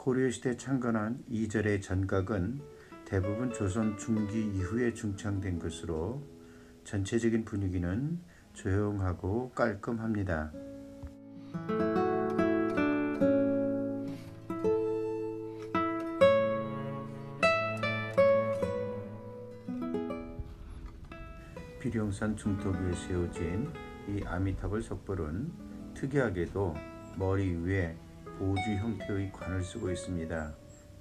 고려시대 창건한 이절의 전각은 대부분 조선 중기 이후에 중창된 것으로 전체적인 분위기는 조용하고 깔끔합니다. 비룡산 중턱 위에 세워진 이 아미타불 석불은 특이하게도 머리 위에 보주 형태의 관을 쓰고 있습니다.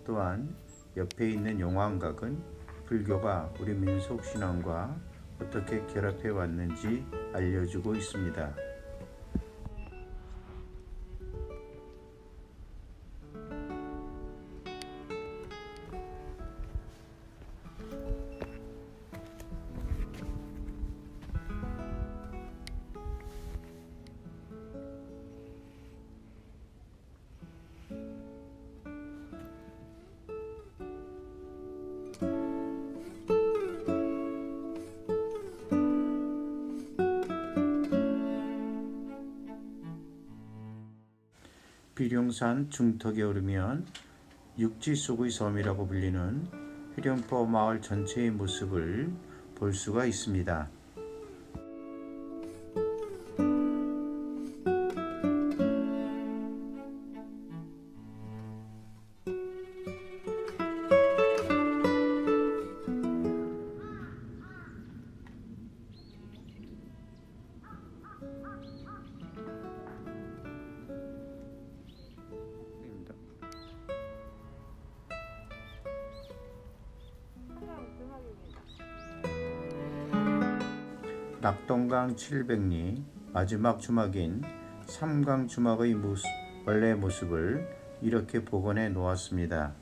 또한 옆에 있는 용왕각은 불교가 우리 민속 신앙과 어떻게 결합해 왔는지 알려주고 있습니다. 비룡산 중턱에 오르면 육지 속의 섬이라고 불리는 회령포 마을 전체의 모습을 볼 수가 있습니다. 낙동강 700리 마지막 주막인 삼강 주막의 모습, 원래 모습을 이렇게 복원해 놓았습니다.